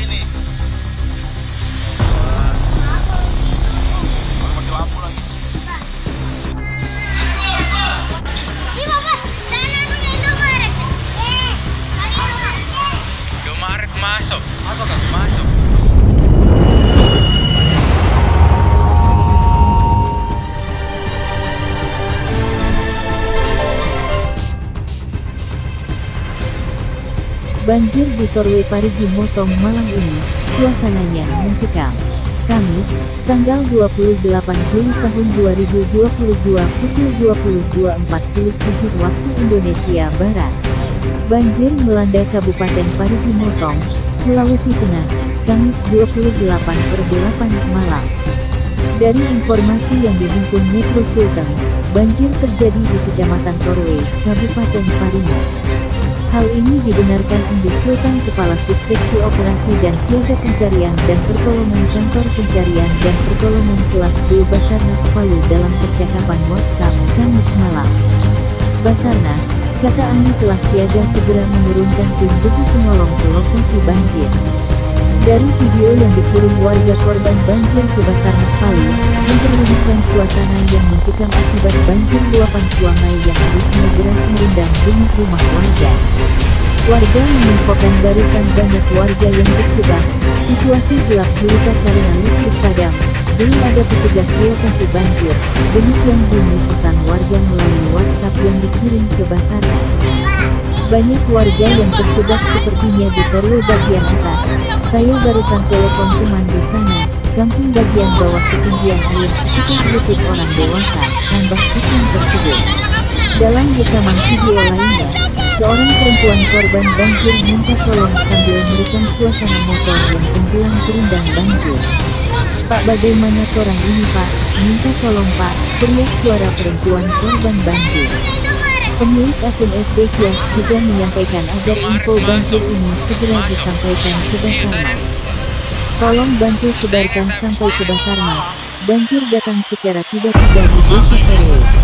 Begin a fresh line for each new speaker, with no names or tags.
ini.
Banjir di Torwe Parigi Motong Malang ini, suasananya mencekam. Kamis, tanggal 28 Juli tahun 2022 pukul 22.47 waktu Indonesia Barat. Banjir melanda Kabupaten Parigi Motong, Sulawesi Tengah, Kamis 28 per 8 malam. Dari informasi yang dihimpun Metro Sulteng, banjir terjadi di Kecamatan Torwe, Kabupaten Parigi. Hal ini dibenarkan Andi Sultan Kepala Subseksi Operasi dan Siaga Pencarian dan Pertolongan Kantor Pencarian dan Pertolongan Kelas 2 Basarnas Palu dalam percakapan WhatsApp Kamis malam. Basarnas, kata Andi telah siaga segera menurunkan tim demi penolong ke lokasi banjir. Dari video yang dikirim warga korban banjir ke Basarnas Palu, memperlihatkan suasana yang mencekam akibat banjir luapan sungai yang harusnya deras merendam rumah-rumah warga. Warga menginfokan barisan banyak warga yang terjebak, situasi gelap gulita karena listrik padam, belum ada petugas di lokasi banjir, demikian bunyi pesan warga melalui WhatsApp yang dikirim ke Basarnas. Banyak warga yang terjebak sepertinya di Torwe bagian atas. Saya barusan telepon teman di sana, kampung bagian bawah ketinggian air sekitar lutut orang dewasa, tambah pesan tersebut. Dalam rekaman video lainnya, seorang perempuan korban banjir minta tolong sambil merekam suasana motor yang tenggelam terendam banjir. Pak bagaimana orang ini pak, minta tolong pak, teriak suara perempuan korban banjir. Pemilik akun FB Kias juga menyampaikan agar info banjir ini segera disampaikan ke Basarnas. Tolong bantu sebarkan sampai ke Basarnas. Banjir datang secara tiba-tiba di Desa Terwe.